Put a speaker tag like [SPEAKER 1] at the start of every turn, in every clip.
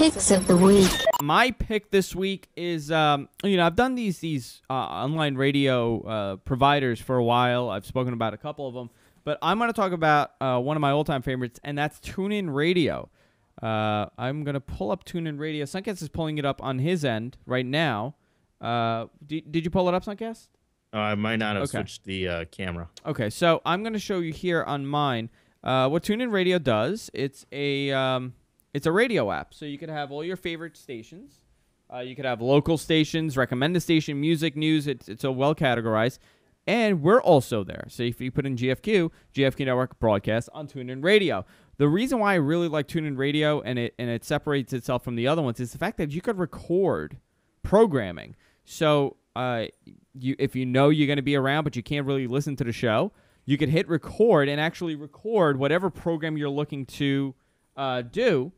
[SPEAKER 1] picks of the week.
[SPEAKER 2] My pick this week is, um, you know, I've done these these uh, online radio uh, providers for a while. I've spoken about a couple of them, but I'm going to talk about uh, one of my all time favorites, and that's TuneIn Radio. Uh, I'm going to pull up TuneIn Radio. Suncast is pulling it up on his end right now. Uh, did, did you pull it up, Suncast?
[SPEAKER 3] Uh, I might not have
[SPEAKER 2] Okay.
[SPEAKER 3] switched the uh, camera.
[SPEAKER 2] Okay, so I'm going to show you here on mine uh, what TuneIn Radio does. It's a um, it's a radio app, so you can have all your favorite stations. Uh, you could have local stations, recommended station, music, news. It's it's a well categorized, and we're also there. So if you put in GFQ, GFQ Network broadcast on TuneIn Radio. The reason why I really like TuneIn Radio and it and it separates itself from the other ones is the fact that you could record programming. So uh, you if you know you're going to be around, but you can't really listen to the show, you could hit record and actually record whatever program you're looking to uh, do.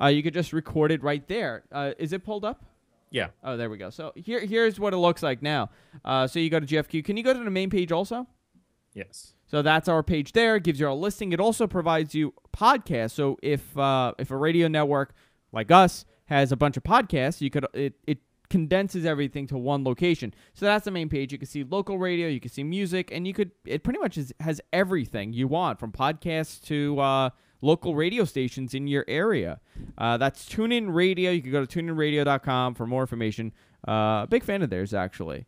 [SPEAKER 2] Uh, you could just record it right there. Uh, is it pulled up?
[SPEAKER 3] Yeah.
[SPEAKER 2] Oh, there we go. So here, here's what it looks like now. Uh, so you go to GFQ. Can you go to the main page also?
[SPEAKER 3] Yes.
[SPEAKER 2] So that's our page there. It gives you our listing. It also provides you podcasts. So if uh, if a radio network like us has a bunch of podcasts, you could it, it condenses everything to one location. So that's the main page. You can see local radio, you can see music, and you could it pretty much is, has everything you want from podcasts to uh, local radio stations in your area. Uh, that's TuneIn Radio. You can go to tuneinradio.com for more information. Uh, big fan of theirs actually.